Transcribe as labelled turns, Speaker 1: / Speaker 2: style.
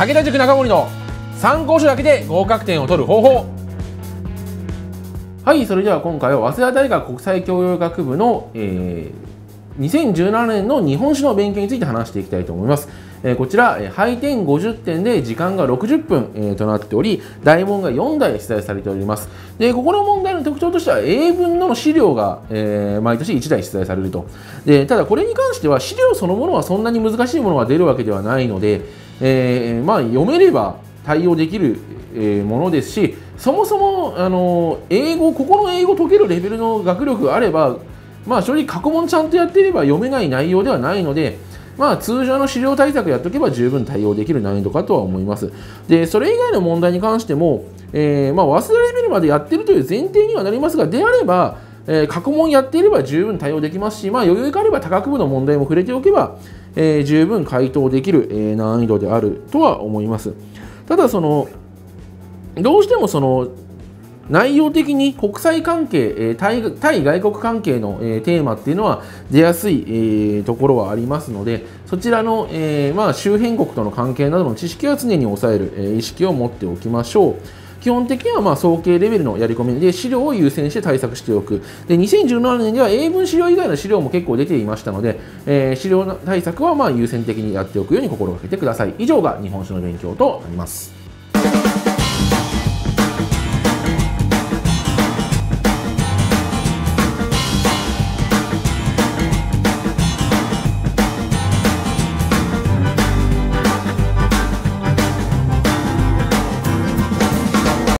Speaker 1: 武田塾中森の参考書だけで合格点を取る方法はいそれでは今回は早稲田大学国際教養学部の、えー、2017年の日本史の勉強について話していきたいと思います。えー、こちら、えー、配点50点で時間が60分、えー、となっており、大問が4題出題されております。で、ここの問題の特徴としては、英文の資料が、えー、毎年1題出題されると。で、ただこれに関しては、資料そのものはそんなに難しいものが出るわけではないので、えー、まあ、読めれば対応できる、ものですし、そもそも、あの英語、ここの英語解けるレベルの学力があれば、まあ、正直過去問ちゃんとやっていれば読めない内容ではないので、まあ、通常の資料対策やっておけば十分対応できる難易度かとは思います。で、それ以外の問題に関しても、えー、まあ、忘れレベルまでやってるという前提にはなりますが、であれば、えー、過去問やっていれば十分対応できますし、まあ、余裕があれば多学部の問題も触れておけば、えー、十分回答できる、えー、難易度であるとは思います。ただ、その、どうしてもその、内容的に国際関係、対対外国関係のえテーマっていうのは出やすいところはありますので、そちらの、えまあ、周辺国との関係などの知識は常に抑えるえ意識を持っておきましょう。基本的にはまあ総計レベルのやり込みで資料を優先して対策しておく。で2017年では英文資料以外の資料も結構出ていましたので、えー、資料対策はま優先的にやっておくように心がけてください。以上が日本史の勉強となります。